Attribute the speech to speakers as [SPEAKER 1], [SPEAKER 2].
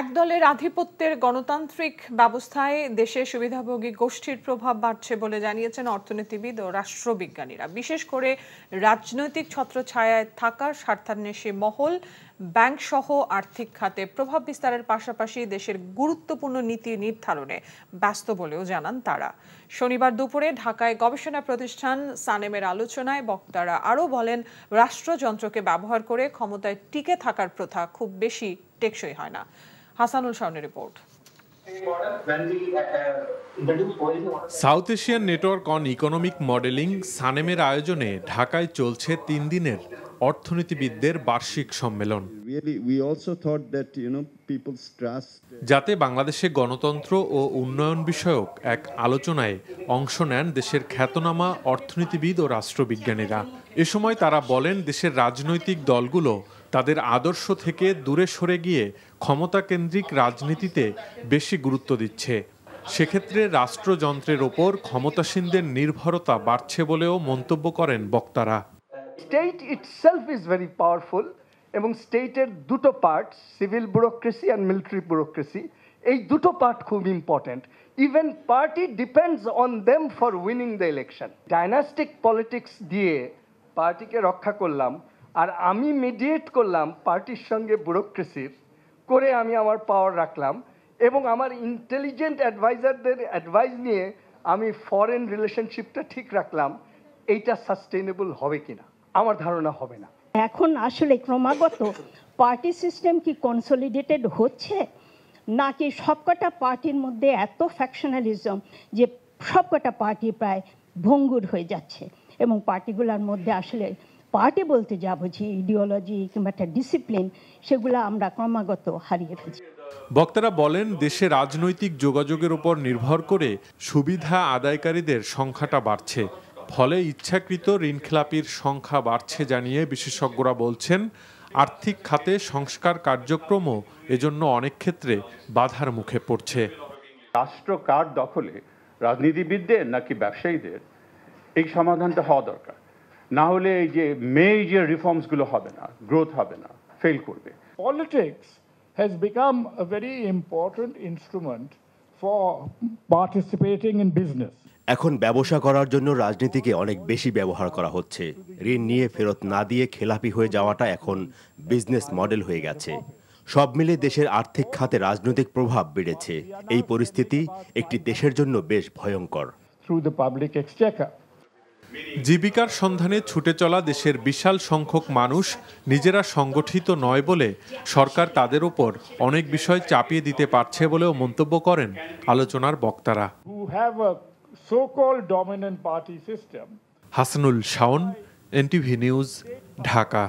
[SPEAKER 1] একদলের আধিপত্যের গণতান্ত্রিক ব্যবস্থায় দেশে সুবিধাভোগী গোষ্ঠীর প্রভাব বাড়ছে বলে জানিয়েছেন অর্থনীতিবিদ ও রাষ্ট্রবিজ্ঞানীরা। বিশেষ করে রাজনৈতিক ছত্রছায়ায় থাকার স্বার্থান্বেষী মহল ব্যাংক সহ আর্থিক খাতে প্রভাব বিস্তারের পাশাপাশি দেশের গুরুত্বপূর্ণ নীতি নির্ধারণে ব্যস্ত বলেও জানান তারা। শনিবার দুপুরে ঢাকায় গবেষণা প্রতিষ্ঠান সানেমের আলোচনায় বক্তারা আরও বলেন, রাষ্ট্রযন্ত্রকে ব্যবহার করে ক্ষমতায় টিকে থাকার প্রথা খুব বেশি টেকসই হয় না। হাসানুল শাওনের report
[SPEAKER 2] South Asian network on economic modelling সানেমের আয়োজনে ঢাকায় চলছে তিন দিনের অর্থনীতিবিদদের বার্ষিক সম্মেলন। যাতে বাংলাদেশে গণতন্ত্র ও উন্নয়ন বিষয়ক এক আলোচনায় অংশ নেন দেশের খ্যাতনামা অর্থনীতিবিদ ও রাষ্ট্রবিজ্ঞানীরা। এ সময় তারা বলেন দেশের রাজনৈতিক দলগুলো তাদের আদর্শ থেকে দূরে সরে গিয়ে ক্ষমতাকেন্দ্রিক রাজনীতিতে বেশি গুরুত্ব দিচ্ছে। সেক্ষেত্রে রাষ্ট্রযন্ত্রের ওপর ক্ষমতাসীনদের নির্ভরতা বাড়ছে বলেও মন্তব্য করেন বক্তারা।
[SPEAKER 3] State itself is very powerful এবং স্টেটের দুটো part civil bureaucracy and military bureaucracy এই দুটো পার্ট খুব important even party depends on them for winning the election dynastic politics দিয়ে পার্টিকে রক্ষা করলাম আর আমি মিডিয়েট করলাম পার্টির সঙ্গে ব্যুরোক্রেসির করে আমি আমার পাওয়ার রাখলাম এবং আমার ইন্টেলিজেন্ট অ্যাডভাইজারদের অ্যাডভাইস নিয়ে আমি ফরেন রিলেশনশিপটা ঠিক রাখলাম, এইটা সাস্টেনেবল হবে কিনা? আমার ধারণা হবে না।
[SPEAKER 4] এখন আসলে ক্রমাগত পার্টি সিস্টেম কি কনসলিডেটেড হচ্ছে? নাকি সবকটা পার্টির মধ্যে এত ফ্যাকশনালিজম যে সবকটা পার্টি প্রায় ভঙ্গুর হয়ে যাচ্ছে এবং পার্টিগুলোর মধ্যে আসলে পার্টি বলতে যা বুঝি ইডিওলজি কিংবা একটা ডিসিপ্লিন সেগুলো আমরা ক্রমাগত হারিয়ে ফেলছি।
[SPEAKER 2] বক্তারা বলেন দেশে রাজনৈতিক যোগাযোগের উপর নির্ভর করে সুবিধা আদায়কারীদের সংখ্যাটা বাড়ছে। ফলে ইচ্ছাকৃত ঋণখেলাপির সংখ্যা বাড়ছে জানিয়ে বিশেষজ্ঞরা বলছেন আর্থিক খাতে সংস্কার কার্যক্রমও এজন্য অনেক ক্ষেত্রে বাধার মুখে পড়ছে।
[SPEAKER 5] রাষ্ট্র কার দখলে রাজনীতিবিদদের নাকি ব্যবসায়ীদের এই সমাধানটা হওয়া দরকার। না হলে এই যে মেজর রিফর্মসগুলো হবে না গ্রোথ হবে না ফেল করবে।
[SPEAKER 6] Politics has become a very important instrument for participating in business
[SPEAKER 7] এখন ব্যবসা করার জন্য রাজনীতিকে অনেক বেশি ব্যবহার করা হচ্ছে। ঋণ নিয়ে ফেরত না দিয়ে খেলাপি হয়ে যাওয়াটা এখন বিজনেস মডেল হয়ে গেছে। সব মিলে দেশের আর্থিক খাতে রাজনৈতিক প্রভাব বেড়েছে। এই পরিস্থিতি একটি দেশের জন্য বেশ ভয়ঙ্কর।
[SPEAKER 6] Through the public exchequer.
[SPEAKER 2] জীবিকার সন্ধানে ছুটে চলা দেশের বিশাল সংখ্যক মানুষ নিজেরা সংগঠিত নয় বলে সরকার তাদের উপর অনেক বিষয় চাপিয়ে দিতে পারছে বলেও মন্তব্য করেন আলোচনার বক্তারা। Hasanul Shawon NTV news Dhaka.